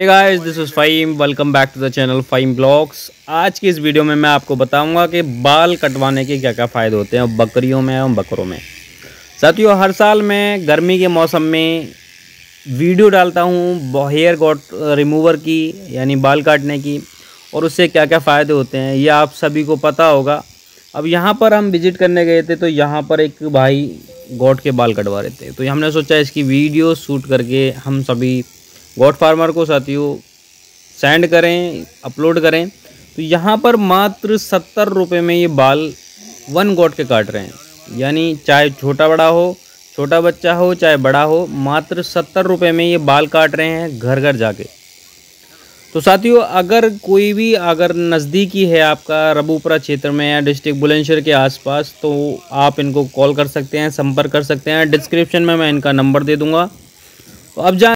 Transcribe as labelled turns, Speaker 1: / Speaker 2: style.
Speaker 1: Guys this is Faheem welcome back to the channel Faheem blogs आज की इस video में मैं आपको बताऊँगा कि बाल कटवाने के क्या क्या फ़ायदे होते हैं बकरियों में और बकरों में। साथियों, हर साल मैं गर्मी के मौसम में वीडियो डालता हूँ हेयर गोट रिमूवर की, यानी बाल काटने की, और उससे क्या क्या फ़ायदे होते हैं, ये आप सभी को पता होगा। अब यहाँ पर हम विज़िट करने गए थे तो यहाँ पर एक भाई गोट के बाल कटवा रहे थे। तो हमने सोचा इसकी वीडियो शूट करके हम सभी गोट फार्मर को साथियों सेंड करें अपलोड करें। तो यहाँ पर मात्र सत्तर रुपये में ये बाल वन गोट के काट रहे हैं। यानी चाहे छोटा बड़ा हो, छोटा बच्चा हो, चाहे बड़ा हो, मात्र सत्तर रुपये में ये बाल काट रहे हैं घर घर जाके। तो साथियों, अगर कोई भी, अगर नज़दीकी है आपका रबूपुरा क्षेत्र में या डिस्ट्रिक्ट बुलंदशहर के आसपास तो आप इनको कॉल कर सकते हैं, संपर्क कर सकते हैं। डिस्क्रिप्शन में मैं इनका नंबर दे दूँगा। तो अब जान